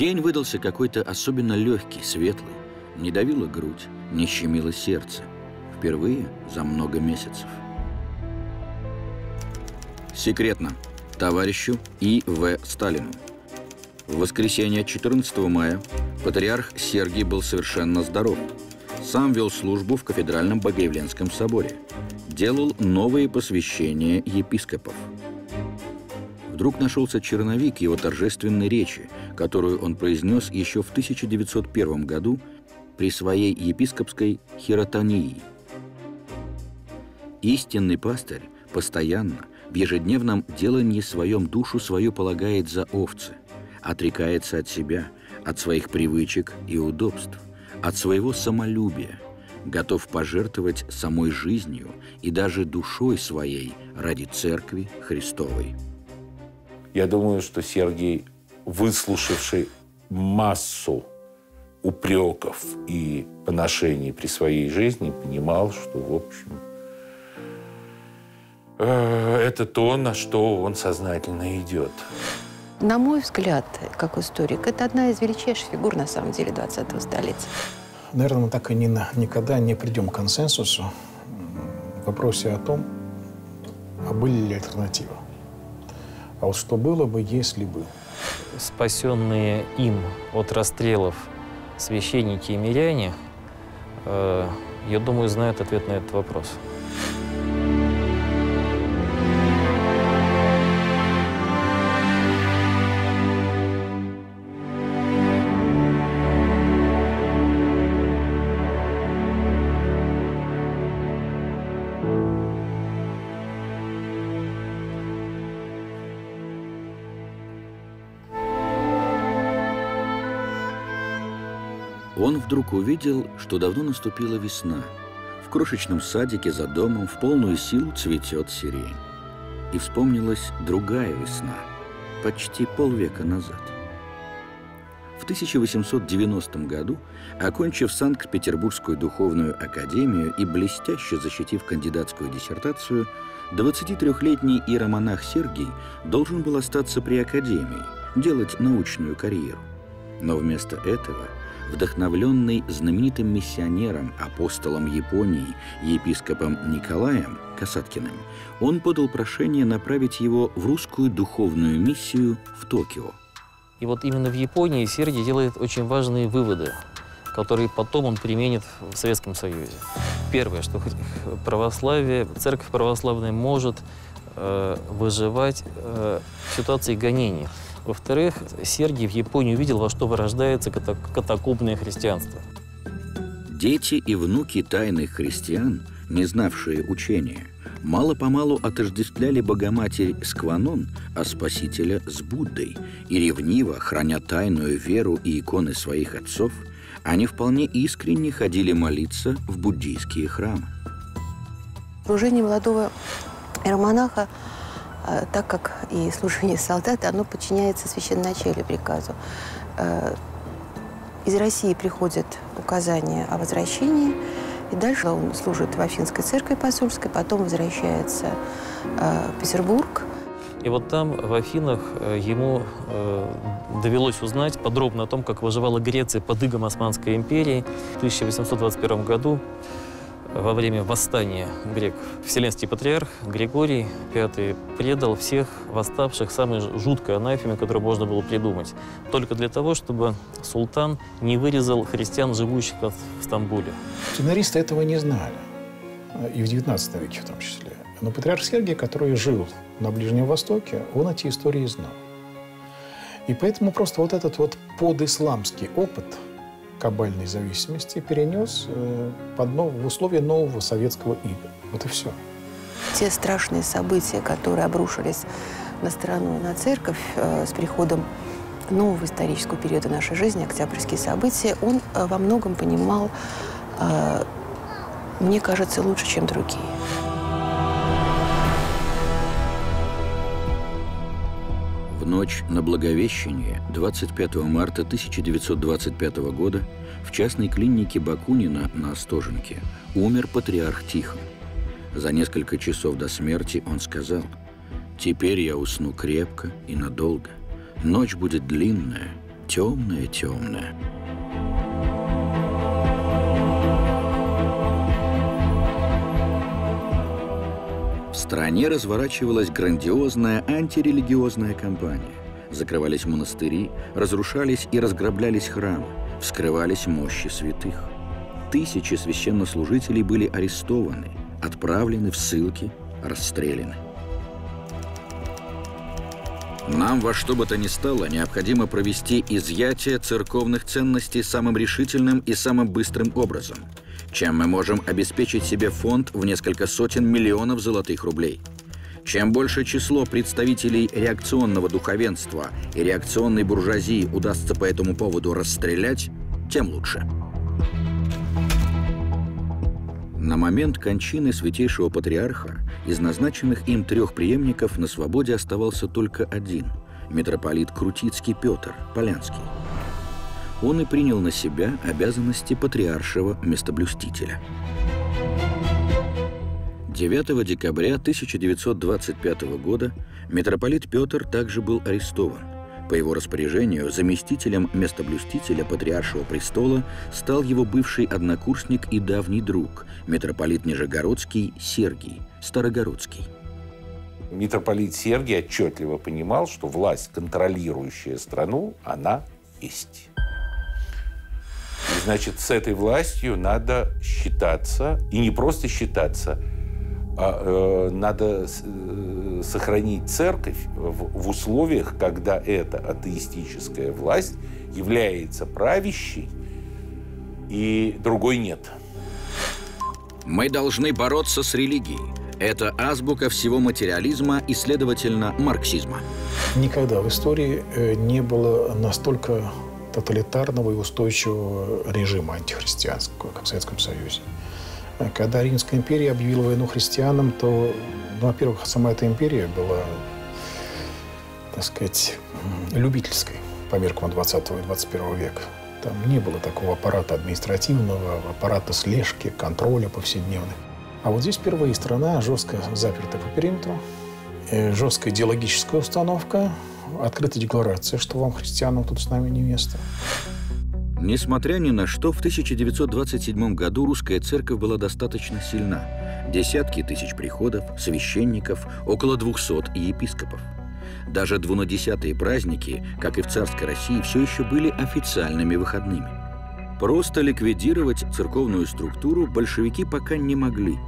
День выдался какой-то особенно легкий, светлый. Не давила грудь, не щемило сердце. Впервые за много месяцев. Секретно. Товарищу И. В. Сталину. В воскресенье 14 мая патриарх Сергий был совершенно здоров. Сам вел службу в кафедральном Богоявленском соборе. Делал новые посвящения епископов. Вдруг нашелся черновик его торжественной речи, которую он произнес еще в 1901 году при своей епископской хиротонии. Истинный пастырь постоянно, в ежедневном делании своем душу свою полагает за овцы, отрекается от себя, от своих привычек и удобств, от своего самолюбия, готов пожертвовать самой жизнью и даже душой своей ради Церкви Христовой. Я думаю, что Сергей, выслушавший массу упреков и поношений при своей жизни, понимал, что, в общем, э, это то, на что он сознательно идет. На мой взгляд, как историк, это одна из величайших фигур, на самом деле, 20-го столетия. Наверное, мы так и не, никогда не придем к консенсусу в вопросе о том, а были ли альтернативы. А вот что было бы, если бы? Спасенные им от расстрелов священники и миряне, э, я думаю, знают ответ на этот вопрос. Он вдруг увидел, что давно наступила весна. В крошечном садике за домом в полную силу цветет сирень. И вспомнилась другая весна, почти полвека назад. В 1890 году, окончив Санкт-Петербургскую духовную академию и блестяще защитив кандидатскую диссертацию, 23-летний иеромонах Сергий должен был остаться при академии, делать научную карьеру. Но вместо этого – вдохновленный знаменитым миссионером, апостолом Японии, епископом Николаем Касаткиным, он подал прошение направить его в русскую духовную миссию в Токио. И вот именно в Японии Сергий делает очень важные выводы, которые потом он применит в Советском Союзе. Первое, что православие, церковь православная может э, выживать э, в ситуации гонений. Во-вторых, Сергий в Японии увидел, во что вырождается катакомбное христианство. Дети и внуки тайных христиан, не знавшие учения, мало-помалу отождествляли Богоматерь с Кванон, а Спасителя с Буддой, и ревниво, храня тайную веру и иконы своих отцов, они вполне искренне ходили молиться в буддийские храмы. Служение молодого иеромонаха так как и служение солдата, оно подчиняется священноначалию приказу. А, из России приходят указания о возвращении, и дальше он служит в Афинской церкви посольской, потом возвращается а, в Петербург. И вот там, в Афинах, э, ему э, довелось узнать подробно о том, как выживала Греция под игом Османской империи. В 1821 году во время восстания грек, Вселенский патриарх Григорий V предал всех восставших самой жуткой анафеме, которую можно было придумать. Только для того, чтобы султан не вырезал христиан, живущих в Стамбуле. Семинаристы этого не знали. И в XIX веке в том числе. Но патриарх Сергий, который жил на Ближнем Востоке, он эти истории знал. И поэтому просто вот этот вот подисламский опыт – кабальной зависимости перенес э, под нов... в условия нового советского ига. Вот и все. Те страшные события, которые обрушились на страну и на церковь э, с приходом нового исторического периода нашей жизни, октябрьские события, он э, во многом понимал, мне кажется, лучше, чем другие. Ночь на Благовещение 25 марта 1925 года в частной клинике Бакунина на Остоженке умер патриарх Тихон. За несколько часов до смерти он сказал «Теперь я усну крепко и надолго. Ночь будет длинная, темное-темное. В стране разворачивалась грандиозная антирелигиозная кампания. Закрывались монастыри, разрушались и разграблялись храмы, вскрывались мощи святых. Тысячи священнослужителей были арестованы, отправлены в ссылки, расстреляны. Нам во что бы то ни стало необходимо провести изъятие церковных ценностей самым решительным и самым быстрым образом, чем мы можем обеспечить себе фонд в несколько сотен миллионов золотых рублей. Чем больше число представителей реакционного духовенства и реакционной буржуазии удастся по этому поводу расстрелять, тем лучше. На момент кончины святейшего патриарха из назначенных им трех преемников на свободе оставался только один – митрополит Крутицкий Петр, Полянский. Он и принял на себя обязанности патриаршего местоблюстителя. 9 декабря 1925 года митрополит Петр также был арестован – по его распоряжению заместителем местоблюстителя Патриаршего престола стал его бывший однокурсник и давний друг, митрополит Нижегородский Сергий Старогородский. Митрополит Сергий отчетливо понимал, что власть, контролирующая страну, она есть. Значит, с этой властью надо считаться, и не просто считаться, а, э, надо э, сохранить церковь в, в условиях, когда эта атеистическая власть является правящей, и другой нет. Мы должны бороться с религией. Это азбука всего материализма и, следовательно, марксизма. Никогда в истории э, не было настолько тоталитарного и устойчивого режима антихристианского, как в Советском Союзе. Когда Римская империя объявила войну христианам, то, ну, во-первых, сама эта империя была, так сказать, любительской по меркам 20 и 21 века. Там не было такого аппарата административного, аппарата слежки, контроля повседневных. А вот здесь впервые страна жестко заперта по периметру, э, жесткая идеологическая установка, открытая декларация, что вам, христианам, тут с нами не место. Несмотря ни на что, в 1927 году русская церковь была достаточно сильна. Десятки тысяч приходов, священников, около 200 епископов. Даже двунадесятые праздники, как и в царской России, все еще были официальными выходными. Просто ликвидировать церковную структуру большевики пока не могли.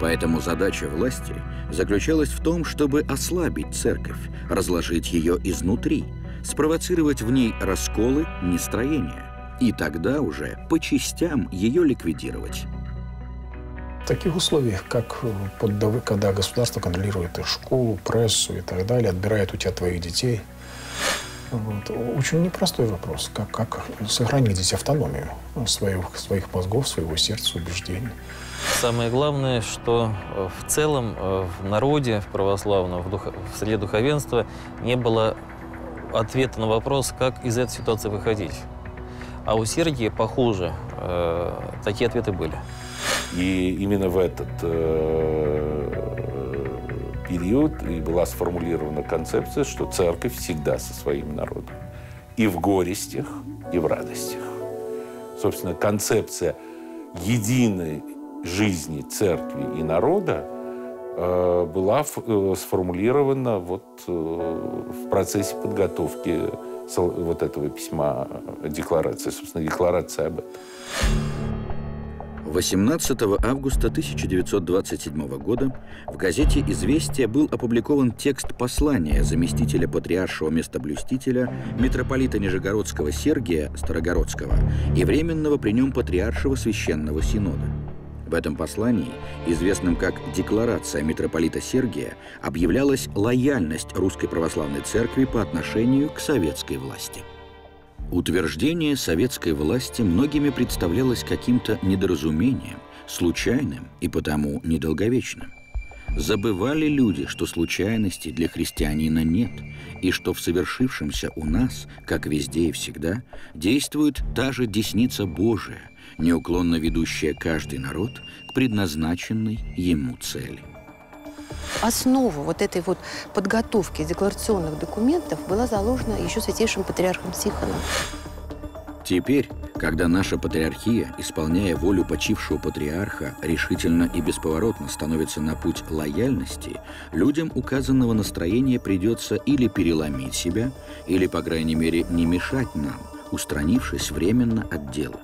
Поэтому задача власти заключалась в том, чтобы ослабить церковь, разложить ее изнутри, спровоцировать в ней расколы, нестроения и тогда уже по частям ее ликвидировать. В таких условиях, как под, когда государство контролирует школу, прессу и так далее, отбирает у тебя твоих детей, вот, очень непростой вопрос, как, как сохранить здесь автономию своих, своих мозгов, своего сердца, убеждений. Самое главное, что э, в целом э, в народе, в православном, в, дух, в среде духовенства не было ответа на вопрос, как из этой ситуации выходить. А у Сергия, похоже, э, такие ответы были. И именно в этот период и была сформулирована концепция, что церковь всегда со своим народом. И в горестях, и в радостях. Собственно, концепция единой жизни церкви и народа э, была э, сформулирована вот э, в процессе подготовки вот этого письма декларации, собственно, декларация об этом. 18 августа 1927 года в газете «Известия» был опубликован текст послания заместителя патриаршего местоблюстителя митрополита Нижегородского Сергия Старогородского и временного при нем патриаршего священного синода. В этом послании, известном как «Декларация митрополита Сергия», объявлялась лояльность Русской Православной Церкви по отношению к советской власти. Утверждение советской власти многими представлялось каким-то недоразумением, случайным и потому недолговечным. Забывали люди, что случайностей для христианина нет, и что в совершившемся у нас, как везде и всегда, действует та же десница Божия, неуклонно ведущая каждый народ к предназначенной ему цели. Основу вот этой вот подготовки декларационных документов была заложена еще святейшим патриархом Тихоном. Теперь, когда наша патриархия, исполняя волю почившего патриарха, решительно и бесповоротно становится на путь лояльности, людям указанного настроения придется или переломить себя, или, по крайней мере, не мешать нам, устранившись временно от дела.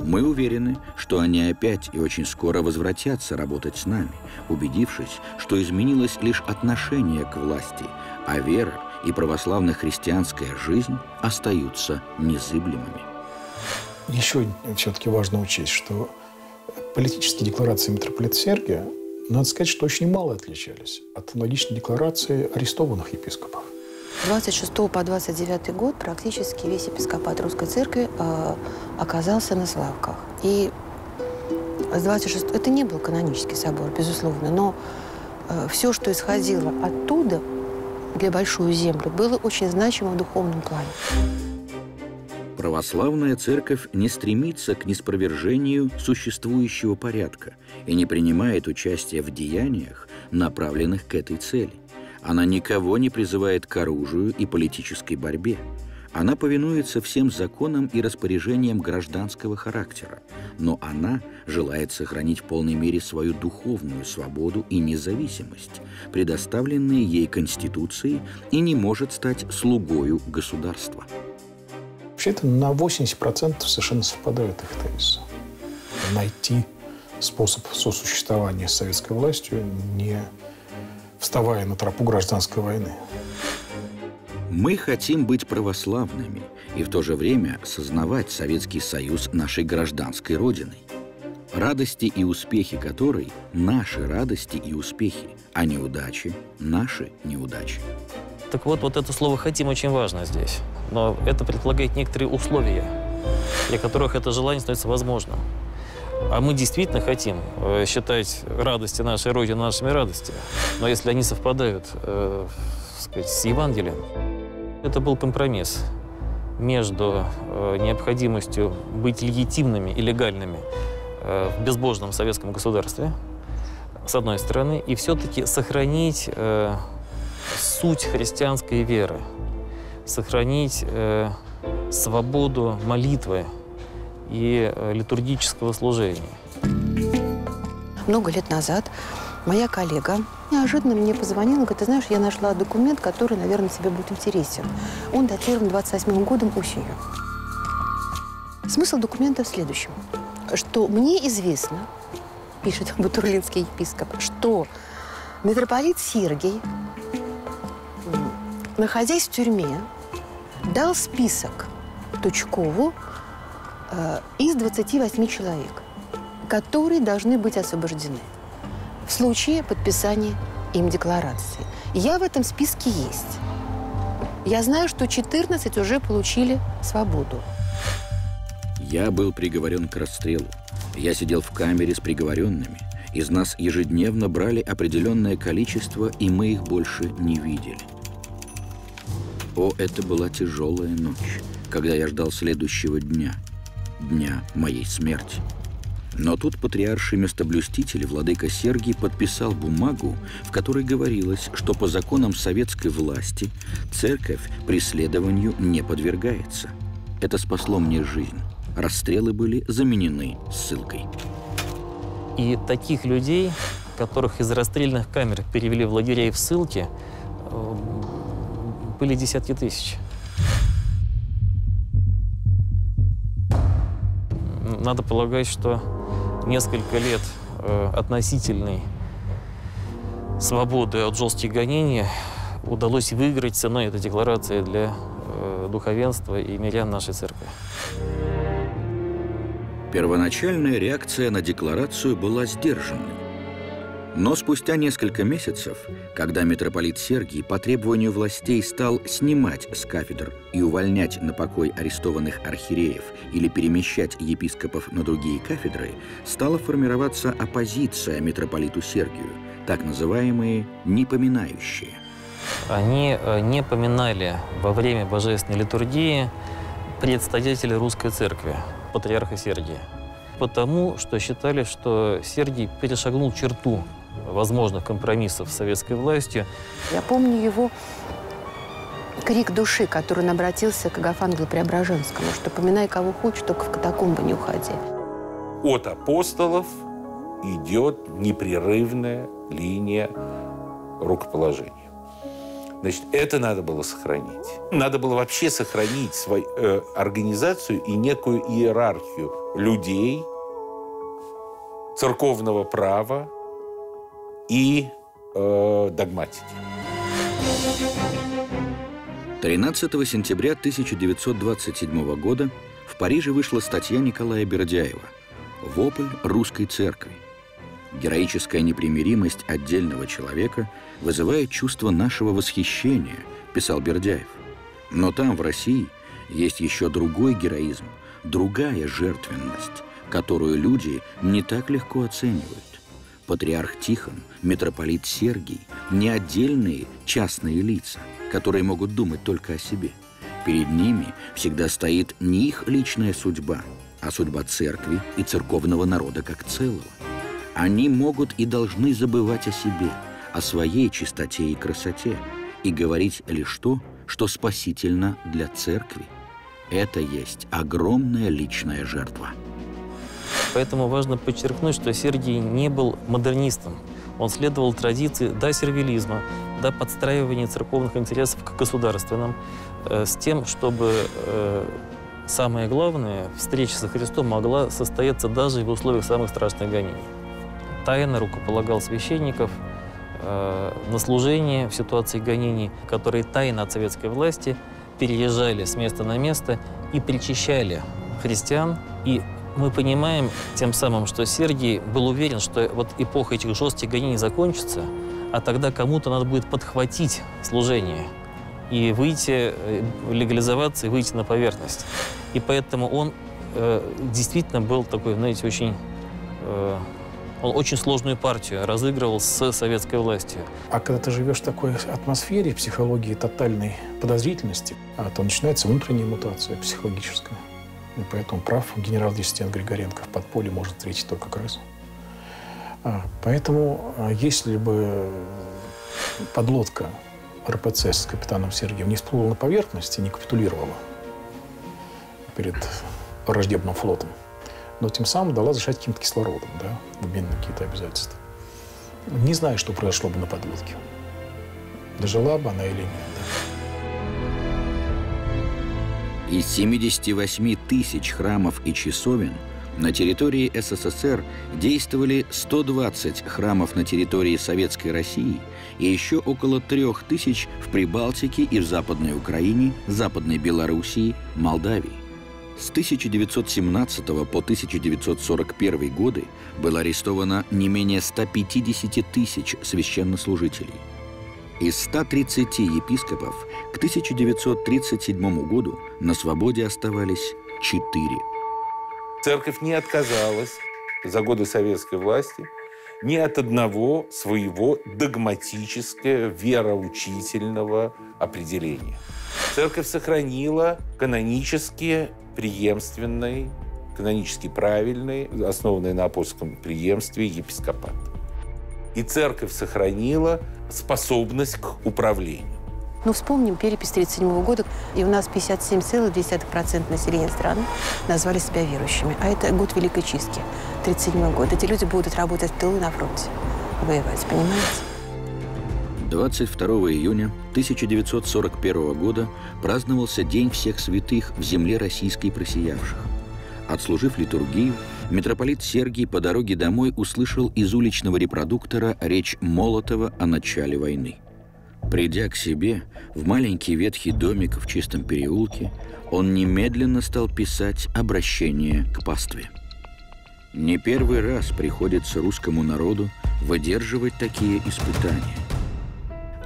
Мы уверены, что они опять и очень скоро возвратятся работать с нами, убедившись, что изменилось лишь отношение к власти, а вера и православно-христианская жизнь остаются незыблемыми. Еще все-таки важно учесть, что политические декларации митрополита Сергия, надо сказать, что очень мало отличались от аналогичной декларации арестованных епископов. 26 по 29 год практически весь епископат Русской Церкви э, оказался на Славках. И с 26... Это не был канонический собор, безусловно, но э, все, что исходило оттуда для Большую Землю, было очень значимо в духовном плане. Православная церковь не стремится к неспровержению существующего порядка и не принимает участия в деяниях, направленных к этой цели. Она никого не призывает к оружию и политической борьбе. Она повинуется всем законам и распоряжениям гражданского характера, но она желает сохранить в полной мере свою духовную свободу и независимость, предоставленные ей Конституцией, и не может стать слугою государства. Вообще это на 80% совершенно совпадают их тезисы. Найти способ сосуществования с советской властью, не вставая на тропу гражданской войны. Мы хотим быть православными и в то же время сознавать Советский Союз нашей гражданской родиной, радости и успехи которой – наши радости и успехи, а неудачи – наши неудачи. Так вот, вот это слово «хотим» очень важно здесь. Но это предполагает некоторые условия, для которых это желание становится возможным. А мы действительно хотим э, считать радости нашей Родины нашими радостями. Но если они совпадают э, сказать, с Евангелием, это был компромисс между э, необходимостью быть легитимными и легальными э, в безбожном советском государстве, с одной стороны, и все-таки сохранить э, суть христианской веры, сохранить э, свободу молитвы и э, литургического служения. Много лет назад моя коллега неожиданно мне позвонила, говорит, ты знаешь, я нашла документ, который, наверное, тебе будет интересен. Он датирован 28 годом осенью. Смысл документа в следующем, что мне известно, пишет Бутурлинский епископ, что митрополит Сергий находясь в тюрьме, дал список Тучкову э, из 28 человек, которые должны быть освобождены в случае подписания им декларации. Я в этом списке есть. Я знаю, что 14 уже получили свободу. Я был приговорен к расстрелу. Я сидел в камере с приговоренными. Из нас ежедневно брали определенное количество, и мы их больше не видели. О, это была тяжелая ночь, когда я ждал следующего дня, дня моей смерти. Но тут патриарший местоблюститель владыка Сергий подписал бумагу, в которой говорилось, что по законам советской власти церковь преследованию не подвергается. Это спасло мне жизнь. Расстрелы были заменены ссылкой. И таких людей, которых из расстрельных камер перевели в лагеря и в ссылки, э, были десятки тысяч. Надо полагать, что несколько лет э, относительной свободы от жестких гонений удалось выиграть ценой этой декларации для э, духовенства и мирян нашей церкви. Первоначальная реакция на декларацию была сдержанной. Но спустя несколько месяцев, когда митрополит Сергий по требованию властей стал снимать с кафедр и увольнять на покой арестованных архиереев или перемещать епископов на другие кафедры, стала формироваться оппозиция митрополиту Сергию, так называемые «непоминающие». Они э, не поминали во время божественной литургии предстоятеля русской церкви, патриарха Сергия, потому что считали, что Сергий перешагнул черту возможных компромиссов с советской властью. Я помню его крик души, который он обратился к Агафангелу Преображенскому, что поминай кого хочешь, только в катакомбы не уходи. От апостолов идет непрерывная линия рукоположения. Значит, это надо было сохранить. Надо было вообще сохранить свою э, организацию и некую иерархию людей, церковного права и э, догматики. 13 сентября 1927 года в Париже вышла статья Николая Бердяева «Вопль русской церкви». Героическая непримиримость отдельного человека вызывает чувство нашего восхищения, писал Бердяев. Но там, в России, есть еще другой героизм, другая жертвенность, которую люди не так легко оценивают. Патриарх Тихон, митрополит Сергий – не отдельные частные лица, которые могут думать только о себе. Перед ними всегда стоит не их личная судьба, а судьба церкви и церковного народа как целого. Они могут и должны забывать о себе, о своей чистоте и красоте, и говорить лишь то, что спасительно для церкви. Это есть огромная личная жертва. Поэтому важно подчеркнуть, что Сергий не был модернистом. Он следовал традиции до сервилизма, до подстраивания церковных интересов к государственным, э, с тем, чтобы э, самое главное, встреча со Христом могла состояться даже в условиях самых страшных гонений. Тайно рукополагал священников э, на служение в ситуации гонений, которые тайно от советской власти переезжали с места на место и причащали христиан и мы понимаем тем самым, что Сергий был уверен, что вот эпоха этих жестких гонений закончится, а тогда кому-то надо будет подхватить служение и выйти, э, легализоваться и выйти на поверхность. И поэтому он э, действительно был такой, знаете, очень... Э, он очень сложную партию разыгрывал с советской властью. А когда ты живешь в такой атмосфере психологии тотальной подозрительности, а, то начинается внутренняя мутация психологическая. И поэтому прав генерал-диссидент Григоренко в подполье может встретить только крысу. А, поэтому, а, если бы подлодка РПЦ с капитаном Сергеем не всплыла на поверхность и не капитулировала перед враждебным флотом, но тем самым дала дышать каким-то кислородом, да, в обмен на какие-то обязательства. Не знаю, что произошло бы на подлодке. Дожила бы она или нет. Да. Из 78 тысяч храмов и часовен на территории СССР действовали 120 храмов на территории Советской России и еще около трех тысяч в Прибалтике и в Западной Украине, Западной Белоруссии, Молдавии. С 1917 по 1941 годы было арестовано не менее 150 тысяч священнослужителей – из 130 епископов к 1937 году на свободе оставались четыре. Церковь не отказалась за годы советской власти ни от одного своего догматического, вероучительного определения. Церковь сохранила канонические преемственные, канонически правильные, основанные на апостольском преемстве епископат. И церковь сохранила способность к управлению. Ну, вспомним перепись 1937 года, и у нас 57,2% населения страны назвали себя верующими. А это год Великой Чистки, 1937 год. Эти люди будут работать в тылу на фронте, воевать, понимаете? 22 июня 1941 года праздновался День всех святых в земле российской просиявших. Отслужив литургию, митрополит Сергий по дороге домой услышал из уличного репродуктора речь Молотова о начале войны. Придя к себе в маленький ветхий домик в чистом переулке, он немедленно стал писать обращение к пастве. Не первый раз приходится русскому народу выдерживать такие испытания.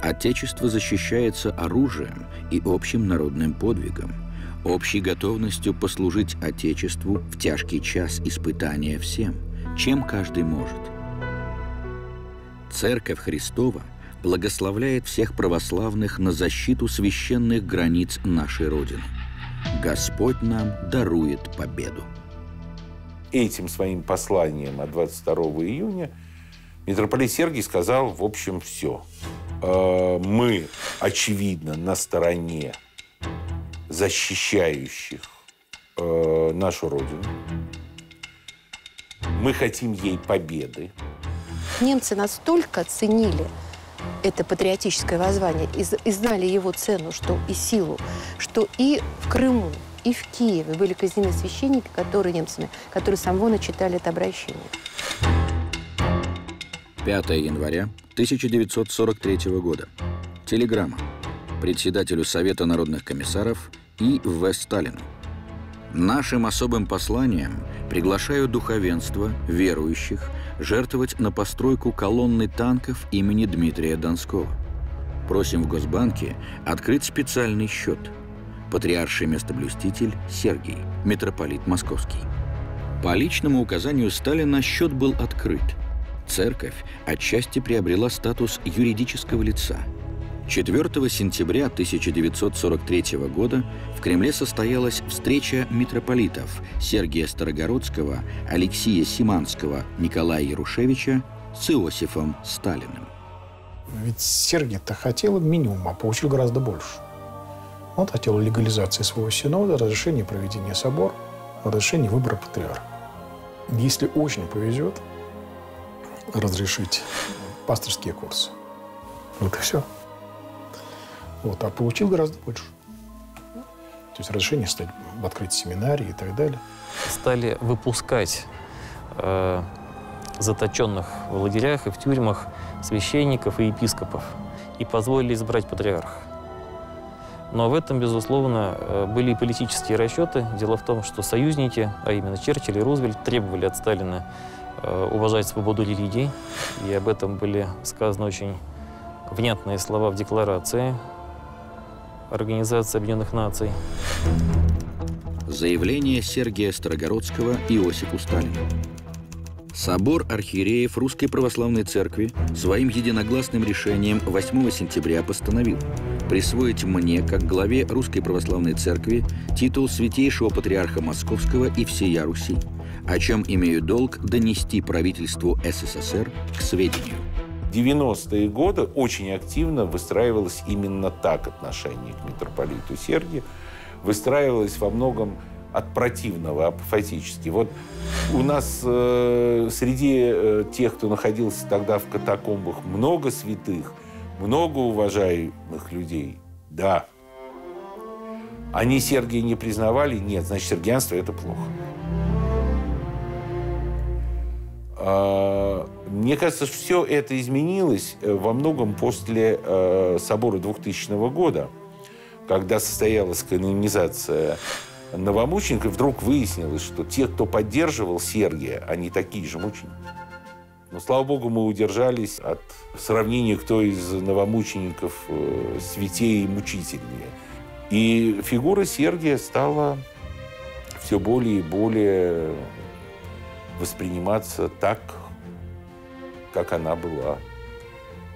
Отечество защищается оружием и общим народным подвигом – общей готовностью послужить Отечеству в тяжкий час испытания всем, чем каждый может. Церковь Христова благословляет всех православных на защиту священных границ нашей Родины. Господь нам дарует победу. Этим своим посланием от 22 июня Митрополит Сергий сказал, в общем, все. Э, мы, очевидно, на стороне защищающих э, нашу Родину. Мы хотим ей победы. Немцы настолько ценили это патриотическое воззвание и, и знали его цену, что и силу, что и в Крыму, и в Киеве были казнены священники, которые немцами, которые с самого начитали это обращение. 5 января 1943 года. Телеграмма. Председателю Совета народных комиссаров И. В. Сталину. Нашим особым посланием приглашаю духовенство, верующих, жертвовать на постройку колонны танков имени Дмитрия Донского. Просим в Госбанке открыть специальный счет. Патриарший местоблюститель Сергий, митрополит Московский. По личному указанию Сталина счет был открыт. Церковь отчасти приобрела статус юридического лица – 4 сентября 1943 года в Кремле состоялась встреча митрополитов Сергия Старогородского, Алексея Симанского, Николая Ярушевича с Иосифом Сталиным. Ведь Сергий-то хотел минимум, а получил гораздо больше. Он хотел легализации своего синода, разрешения проведения собора, разрешения выбора патриарха. Если очень повезет, разрешить пасторские курсы. Вот и все. Вот, а получил гораздо больше. То есть разрешение стать, открыть семинарии и так далее. Стали выпускать э, заточенных в лагерях и в тюрьмах священников и епископов и позволили избрать патриарха. Но в этом, безусловно, э, были и политические расчеты. Дело в том, что союзники, а именно Черчилль и Рузвельт, требовали от Сталина э, уважать свободу религий. И об этом были сказаны очень внятные слова в декларации Организации Объединенных Наций. Заявление Сергия Старогородского Иосифу Сталину. Собор архиереев Русской Православной Церкви своим единогласным решением 8 сентября постановил присвоить мне, как главе Русской Православной Церкви, титул Святейшего Патриарха Московского и всея Руси, о чем имею долг донести правительству СССР к сведению. 90-е годы очень активно выстраивалось именно так отношение к митрополиту Сергию. Выстраивалось во многом от противного, апофатически. Вот у нас э, среди э, тех, кто находился тогда в катакомбах, много святых, много уважаемых людей. Да. Они Сергия не признавали? Нет, значит, сергианство – это плохо. А, мне кажется, все это изменилось э, во многом после э, собора 2000 года, когда состоялась канонизация новомучеников, вдруг выяснилось, что те, кто поддерживал Сергия, они такие же мученики. Но, слава богу, мы удержались от сравнения, кто из новомучеников э, святее и мучительнее. И фигура Сергия стала все более и более восприниматься так, как она была,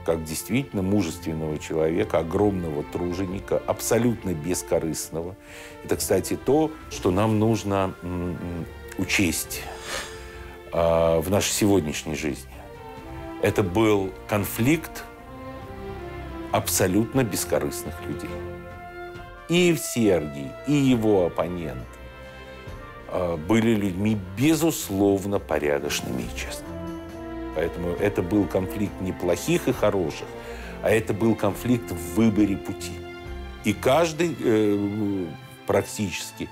как действительно мужественного человека, огромного труженика, абсолютно бескорыстного. Это, кстати, то, что нам нужно учесть э, в нашей сегодняшней жизни. Это был конфликт абсолютно бескорыстных людей. И Сергий, и его оппонент были людьми, безусловно, порядочными и честными. Поэтому это был конфликт не плохих и хороших, а это был конфликт в выборе пути. И каждый э, практически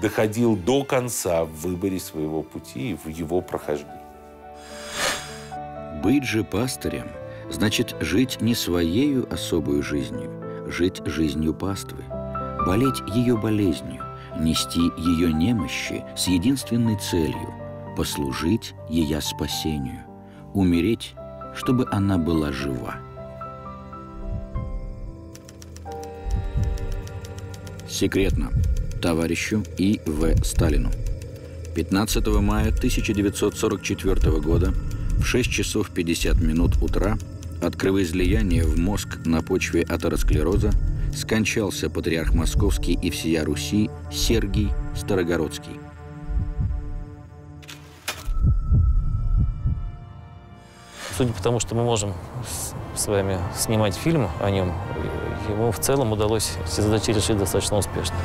доходил до конца в выборе своего пути и в его прохождении. Быть же пастырем значит жить не своею особую жизнью, жить жизнью паствы, болеть ее болезнью, нести ее немощи с единственной целью – послужить ее спасению – умереть, чтобы она была жива. Секретно. Товарищу И. В. Сталину. 15 мая 1944 года в 6 часов 50 минут утра от кровоизлияния в мозг на почве атеросклероза скончался патриарх Московский и всея Руси Сергий Старогородский. судя по тому, что мы можем с, вами снимать фильм о нем, ему в целом удалось эти задачи решить достаточно успешно.